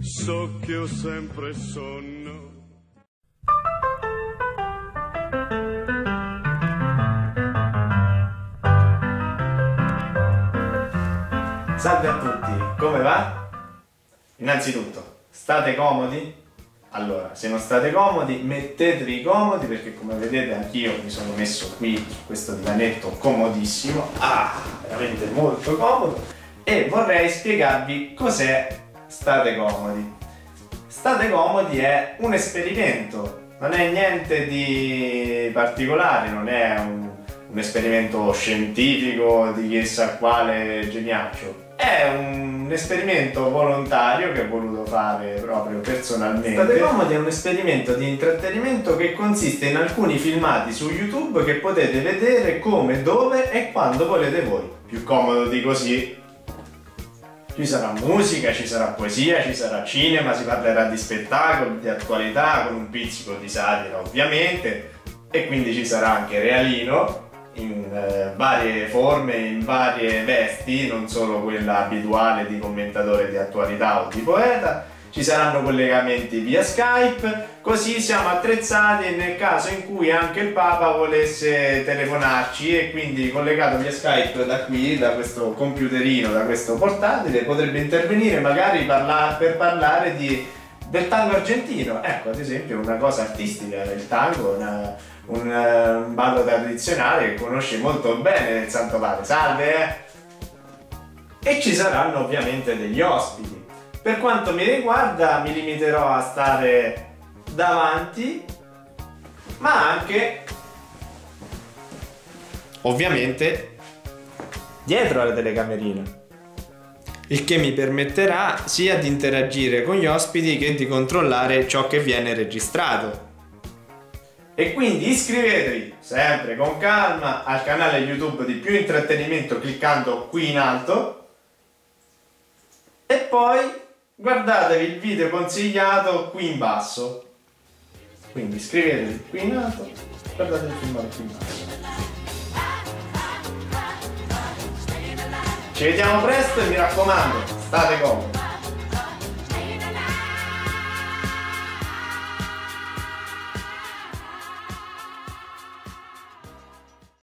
so che ho sempre sonno. Salve a tutti, come va? Innanzitutto, state comodi? Allora, se non state comodi, mettetevi comodi perché come vedete anch'io mi sono messo qui su questo divanetto comodissimo, ah, veramente molto comodo e vorrei spiegarvi cos'è State comodi. State comodi è un esperimento, non è niente di particolare, non è un, un esperimento scientifico di chissà quale geniaccio, è un esperimento volontario che ho voluto fare proprio personalmente. State comodi è un esperimento di intrattenimento che consiste in alcuni filmati su YouTube che potete vedere come, dove e quando volete voi. Più comodo di così. Ci sarà musica, ci sarà poesia, ci sarà cinema, si parlerà di spettacoli, di attualità, con un pizzico di satira ovviamente, e quindi ci sarà anche Realino, in eh, varie forme, in varie vesti, non solo quella abituale di commentatore di attualità o di poeta. Ci saranno collegamenti via Skype, così siamo attrezzati nel caso in cui anche il Papa volesse telefonarci e quindi collegato via Skype da qui, da questo computerino, da questo portatile, potrebbe intervenire magari parla per parlare di, del tango argentino. Ecco, ad esempio, una cosa artistica, il tango, una, un, eh, un ballo tradizionale che conosce molto bene il Santo Padre. Salve! eh! E ci saranno ovviamente degli ospiti. Per quanto mi riguarda mi limiterò a stare davanti, ma anche ovviamente dietro alla telecamerina. Il che mi permetterà sia di interagire con gli ospiti che di controllare ciò che viene registrato. E quindi iscrivetevi sempre con calma al canale YouTube di più intrattenimento cliccando qui in alto e poi guardatevi il video consigliato qui in basso. Quindi iscrivetevi qui in alto, guardate il filmato qui in basso. Ci vediamo presto e mi raccomando, state comodi.